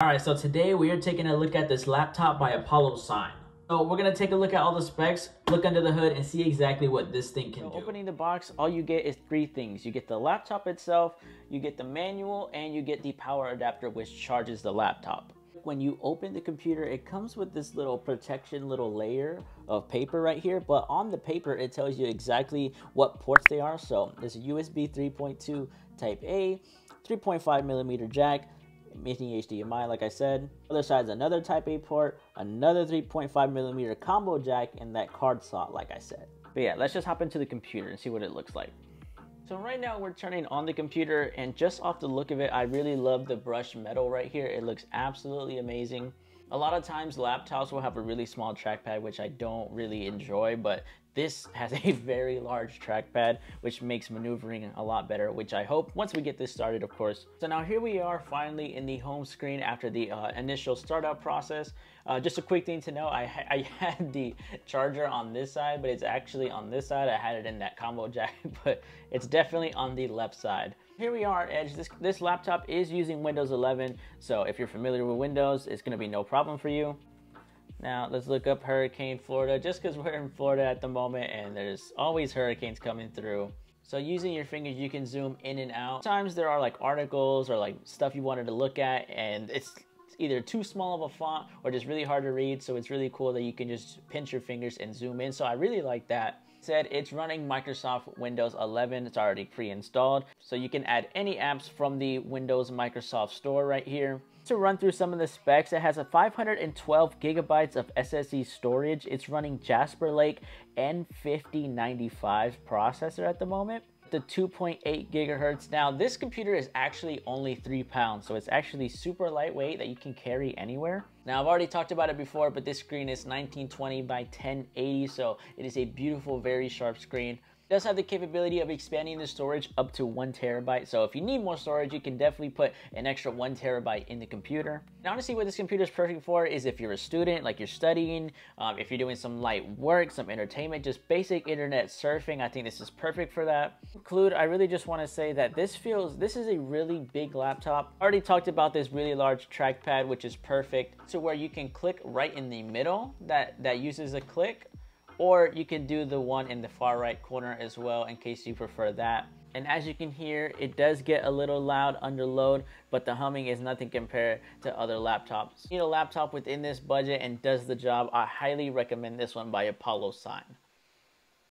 Alright, so today we are taking a look at this laptop by ApoloSign. So we're going to take a look at all the specs, look under the hood, and see exactly what this thing can So do. opening the box, all you get is three things. You get the laptop itself, you get the manual, and you get the power adapter which charges the laptop. When you open the computer, it comes with this little protection little layer of paper right here, but on the paper it tells you exactly what ports they are. So there's a USB 3.2 type A, 3.5 millimeter jack, mini HDMI, like I said. Other side's another Type A port, another 3.5 millimeter combo jack, and that card slot, like I said. But yeah, let's just hop into the computer and see what it looks like. So right now we're turning on the computer and just off the look of it, I really love the brushed metal right here. It looks absolutely amazing. A lot of times laptops will have a really small trackpad, which I don't really enjoy, but this has a very large trackpad, which makes maneuvering a lot better, which I hope once we get this started, of course. So now here we are finally in the home screen after the uh, initial startup process. Uh, just a quick thing to know, I, ha I had the charger on this side, but it's actually on this side. I had it in that combo jack, but it's definitely on the left side. Here we are Edge. This, this laptop is using Windows 11, so if you're familiar with Windows, it's gonna be no problem for you. Now let's look up Hurricane Florida just because we're in Florida at the moment and there's always hurricanes coming through. So using your fingers, you can zoom in and out. Sometimes there are like articles or like stuff you wanted to look at and it's either too small of a font or just really hard to read. So it's really cool that you can just pinch your fingers and zoom in. So I really like that. Said it's running Microsoft Windows 11. It's already pre-installed. So you can add any apps from the Windows Microsoft Store right here to run through some of the specs, it has a 512 gigabytes of SSD storage. It's running Jasper Lake N5095 processor at the moment. The 2.8 gigahertz. Now, this computer is actually only three pounds, so it's actually super lightweight that you can carry anywhere. Now, I've already talked about it before, but this screen is 1920 by 1080, so it is a beautiful, very sharp screen does have the capability of expanding the storage up to one terabyte. So if you need more storage, you can definitely put an extra one terabyte in the computer. Now, honestly, what this computer is perfect for is if you're a student, like you're studying, um, if you're doing some light work, some entertainment, just basic internet surfing, I think this is perfect for that. To conclude, I really just want to say that this feels, this is a really big laptop. I already talked about this really large trackpad, which is perfect to where you can click right in the middle that, that uses a click or you can do the one in the far right corner as well in case you prefer that. And as you can hear, it does get a little loud under load, but the humming is nothing compared to other laptops. You need a laptop within this budget and does the job. I highly recommend this one by ApoloSign.